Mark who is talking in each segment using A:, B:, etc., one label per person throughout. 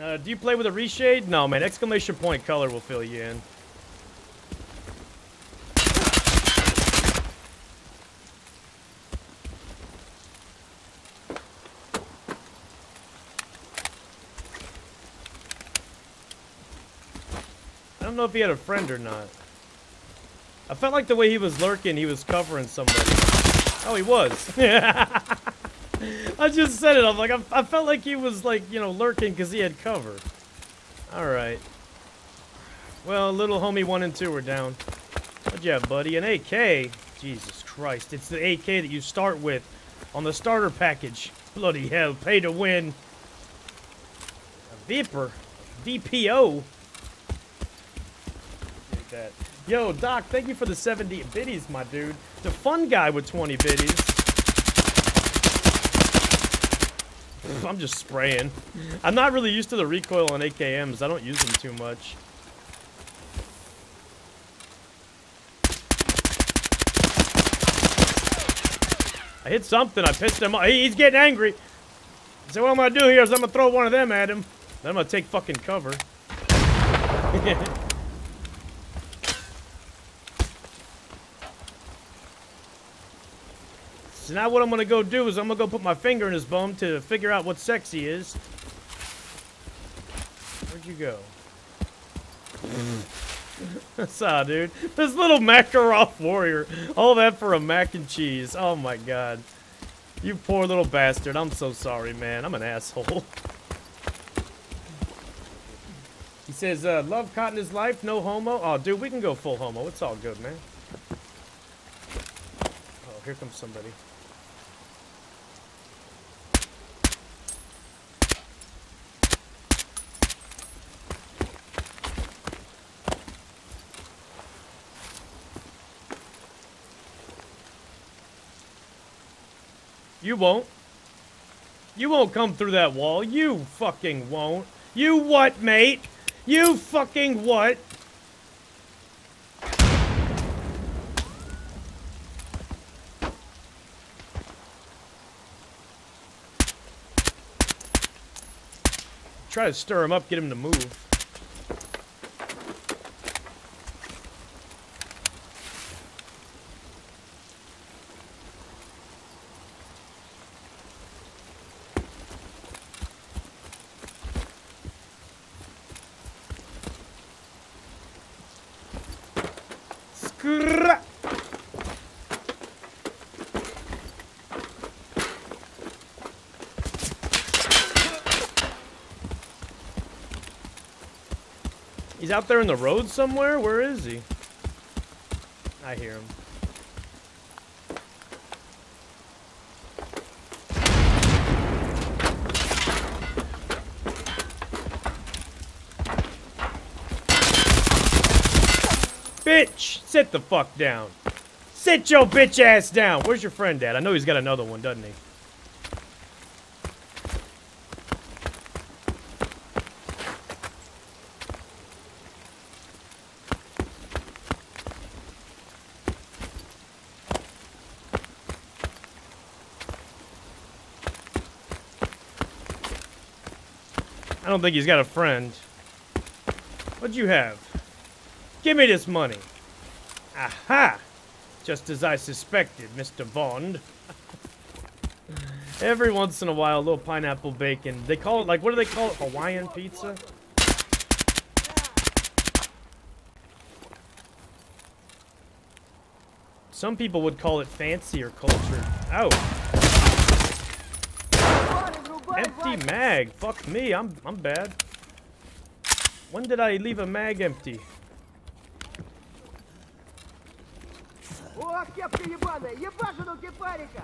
A: Uh, do you play with a reshade? No, man. Exclamation point color will fill you in. I don't know if he had a friend or not. I felt like the way he was lurking, he was covering somebody. Oh, he was. I just said it. I'm like, I, I felt like he was like, you know, lurking because he had cover. All right. Well, little homie one and two are down. What you have, buddy? An AK? Jesus Christ. It's the AK that you start with on the starter package. Bloody hell. Pay to win. A Viper. VPO. Take that. Yo, Doc, thank you for the 70 biddies, my dude. The fun guy with 20 biddies. I'm just spraying. I'm not really used to the recoil on AKMs. I don't use them too much. I hit something. I pissed him off. He's getting angry. So what I'm gonna do here is I'm gonna throw one of them at him. Then I'm gonna take fucking cover. so now what I'm gonna go do is I'm gonna go put my finger in his bum to figure out what sex he is. Where'd you go? Saw, dude. This little Makarov warrior. All that for a mac and cheese. Oh my god. You poor little bastard. I'm so sorry, man. I'm an asshole. He says, uh, love Kotton is life, no homo. Oh, dude, we can go full homo. It's all good, man. Oh, here comes somebody. You won't. You won't come through that wall. You fucking won't. You what, mate? You fucking what? Try to stir him up, get him to move. He's out there in the road somewhere? Where is he? I hear him. Bitch! Sit the fuck down. Sit your bitch ass down. Where's your friend at? I know he's got another one, doesn't he? Don't think he's got a friend. What'd you have? Give me this money. Aha! Just as I suspected, Mr. Bond. Every once in a while, a little pineapple bacon. They call it, like, what do they call it? Hawaiian pizza? Some people would call it fancy or cultured. Oh Empty mag. Fuck me. I'm I'm bad. When did I leave a mag empty?
B: О, кепка ебаная! Ебашину кипарика!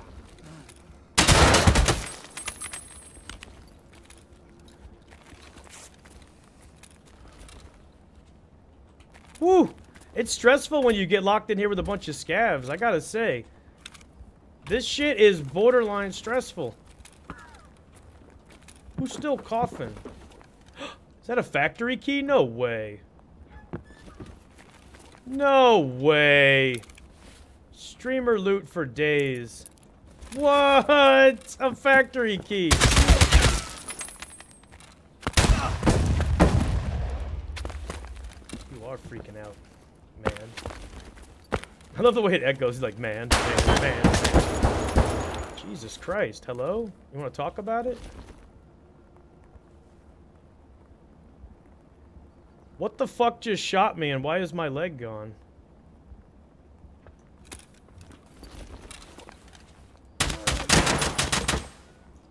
A: Woo! It's stressful when you get locked in here with a bunch of scavs, I gotta say. This shit is borderline stressful. Still coughing? Is that a factory key? No way. No way. Streamer loot for days. What? A factory key. You are freaking out, man. I love the way it echoes. He's like, man, man, man. Jesus Christ. Hello? You want to talk about it? What the fuck just shot me and why is my leg gone?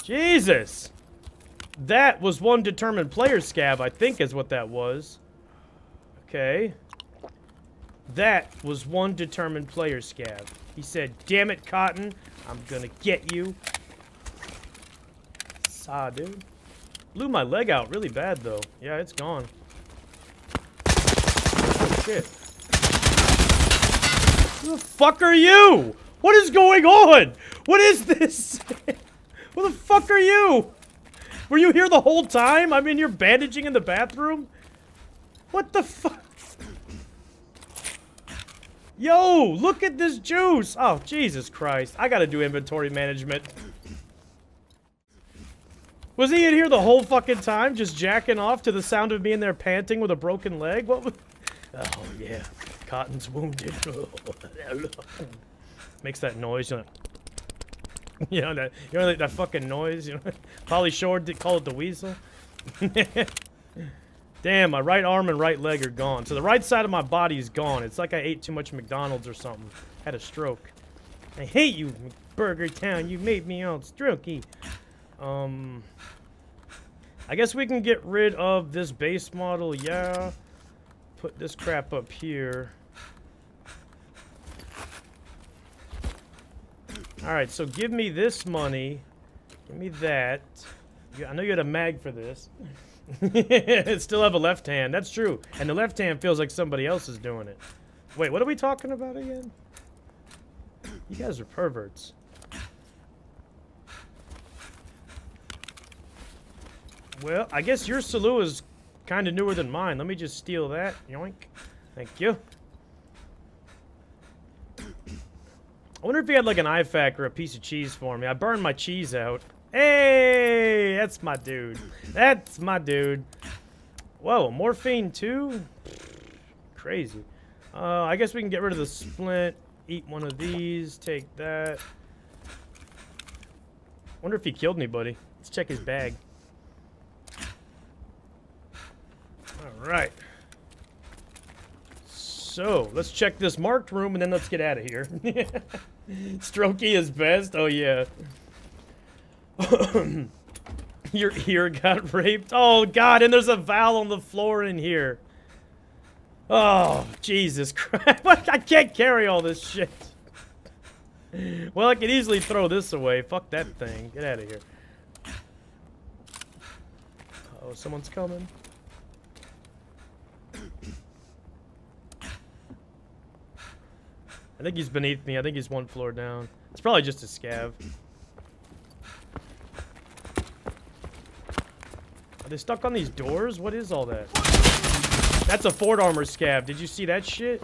A: Jesus! That was one determined player scav, I think is what that was. Okay. That was one determined player scav. He said, damn it, Kotton, I'm gonna get you. Saw, dude. Blew my leg out really bad, though. Yeah, it's gone. Shit. Who the fuck are you? What is going on? What is this? Who the fuck are you? Were you here the whole time? I mean, you're bandaging in the bathroom? What the fuck? Yo, look at this juice. Oh, Jesus Christ. I gotta do inventory management. Was he in here the whole fucking time, just jacking off to the sound of me in there panting with a broken leg? What was... Oh, yeah. Kotton's wounded. Makes that noise, you know. You know that you know that, fucking noise. You know, Pauly Shore did call it the weasel. Damn, my right arm and right leg are gone. So the right side of my body is gone. It's like I ate too much McDonald's or something. Had a stroke. I hate you, Burger Town. You made me all strokey. Um, I guess we can get rid of this base model. Yeah. Put this crap up here. Alright, so give me this money. Give me that. I know you had a mag for this. Still have a left hand. That's true. And the left hand feels like somebody else is doing it. Wait, what are we talking about again? You guys are perverts. Well, I guess your Salewa is kind of newer than mine. Let me just steal that. Yoink. Thank you. I wonder if he had like an IFAK or a piece of cheese for me. I burned my cheese out. Hey, that's my dude. That's my dude. Whoa, morphine too? Crazy. Uh, I guess we can get rid of the splint. Eat one of these. Take that. Wonder if he killed anybody. Let's check his bag. Alright. So, let's check this marked room and then let's get out of here. Strokey is best? Oh, yeah. Your ear got raped? Oh, God, and there's a Val on the floor in here. Oh, Jesus Christ. I can't carry all this shit. Well, I can easily throw this away. Fuck that thing. Get out of here. oh, someone's coming. I think he's beneath me. I think he's one floor down. It's probably just a scav. Are they stuck on these doors? What is all that? That's a Fort armor scav. Did you see that shit?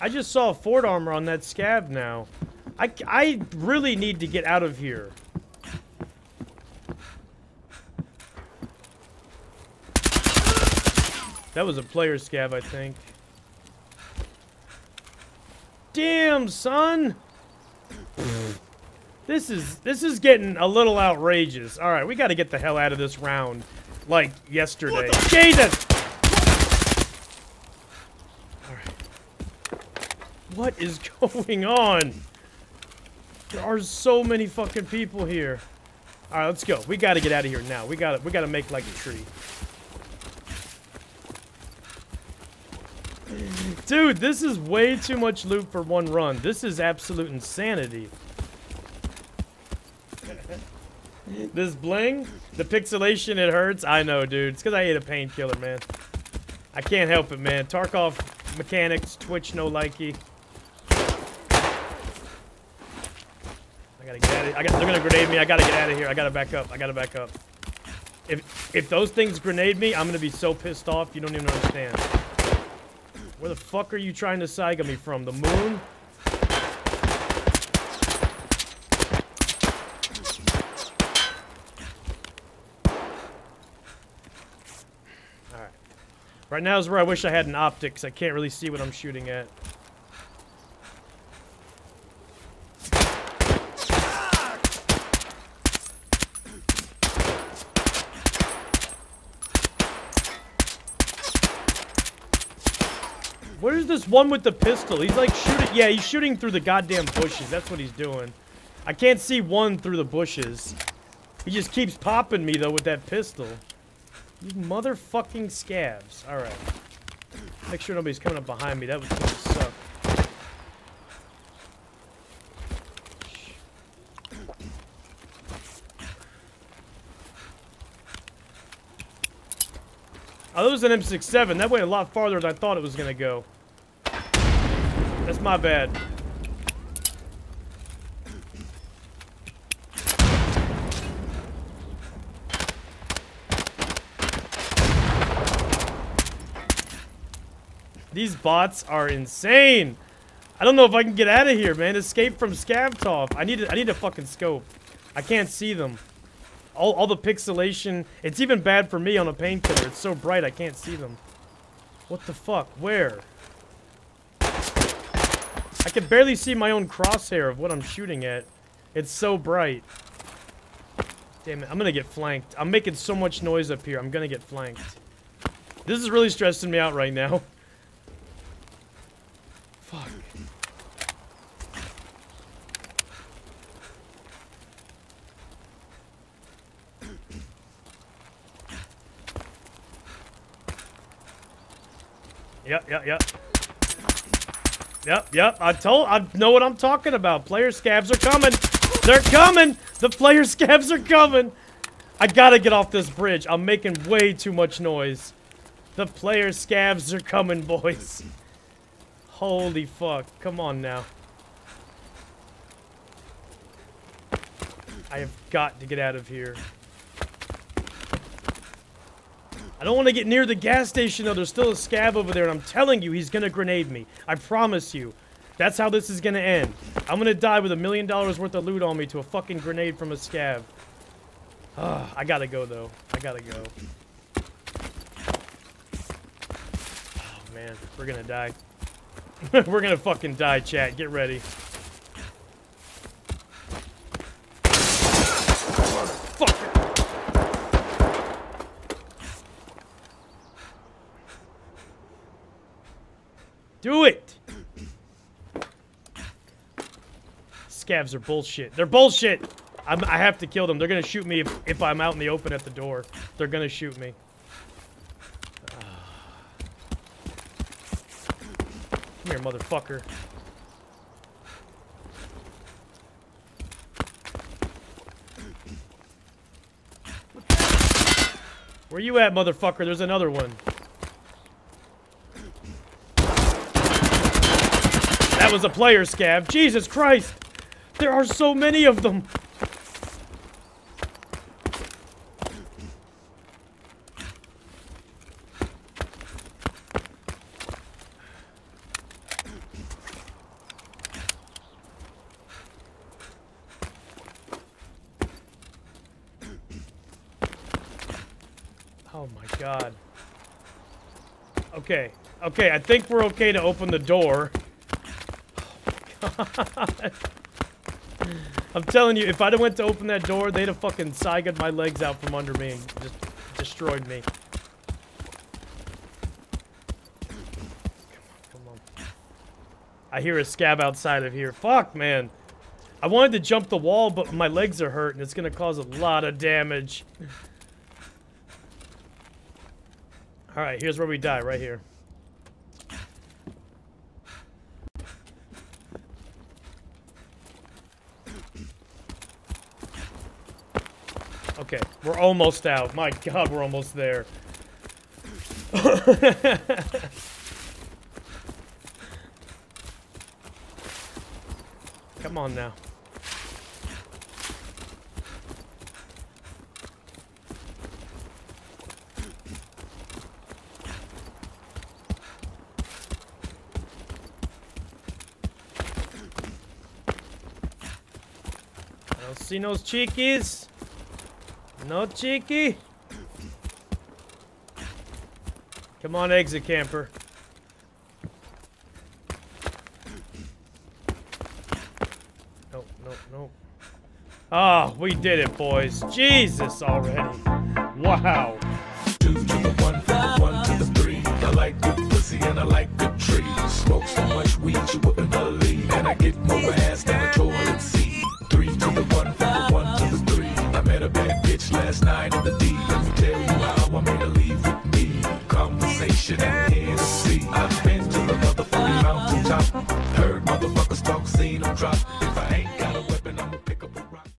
A: I just saw Fort armor on that scav now. I, I really need to get out of here. That was a player scav, I think. Damn, son! This is this is getting a little outrageous. All right, we got to get the hell out of this round, like yesterday. Jesus! All right. What is going on? There are so many fucking people here. All right, let's go. We got to get out of here now. We got to we got to make like a tree. Dude, this is way too much loot for one run. This is absolute insanity. this bling, the pixelation, it hurts. I know, dude. It's because I ate a painkiller, man. I can't help it, man. Tarkov mechanics, Twitch no likey. I gotta get out of here. they're gonna grenade me. I gotta get out of here. I gotta back up. I gotta back up. If if those things grenade me, I'm gonna be so pissed off. You don't even understand. Where the fuck are you trying to saiga me from? The moon? All right. Right now is where I wish I had an optics. I can't really see what I'm shooting at. Where's this one with the pistol? He's like shooting. Yeah, he's shooting through the goddamn bushes. That's what he's doing. I can't see one through the bushes. He just keeps popping me, though, with that pistol. You motherfucking scavs. Alright. Make sure nobody's coming up behind me. That would kinda suck. Oh, that was an M67. That went a lot farther than I thought it was gonna go. That's my bad. These bots are insane. I don't know if I can get out of here, man. Escape from Scavtop. I need I need a fucking scope. I can't see them. All, all the pixelation. It's even bad for me on a painkiller. It's so bright I can't see them. What the fuck? Where? I can barely see my own crosshair of what I'm shooting at. It's so bright. Damn it. I'm gonna get flanked. I'm making so much noise up here. I'm gonna get flanked. This is really stressing me out right now. Fuck. Yep, yep, yep. Yep, yep. I told I know what I'm talking about. Player scavs are coming. They're coming. The player scavs are coming. I gotta get off this bridge. I'm making way too much noise. The player scavs are coming, boys. Holy fuck. Come on now. I have got to get out of here. I don't want to get near the gas station, though. There's still a scav over there, and I'm telling you, he's going to grenade me. I promise you. That's how this is going to end. I'm going to die with a million dollars worth of loot on me to a fucking grenade from a scav. Ah, I gotta go, though. I gotta go. Oh, man. We're gonna die. We're gonna fucking die, chat. Get ready. Do it! Scavs are bullshit. They're bullshit! I'm, I have to kill them. They're gonna shoot me if, if I'm out in the open at the door. They're gonna shoot me. Come here, motherfucker. Where you at, motherfucker? There's another one. Was a player scav. Jesus Christ! There are so many of them! Oh my god. Okay. Okay, I think we're okay to open the door. God. I'm telling you, if I'd have went to open that door, they'd have fucking saiga my legs out from under me and just destroyed me. I hear a scav outside of here. Fuck, man. I wanted to jump the wall, but my legs are hurt, and it's gonna cause a lot of damage. Alright, here's where we die, right here. Okay, we're almost out. My god, we're almost there. Come on now. No cheekies. No cheeky. Come on, exit camper. Ah, we did it, boys. Jesus already. Wow.
C: Two to the one, one to the three. I like good pussy and I like good trees. Smoke so much weed you wouldn't believe. And I get more ass than a toilet last night of the D. Let me tell you how I made a leave with me. Conversation and Hennessy. I've been to the motherfucking mountaintop. Heard motherfuckers talk, seen them drop.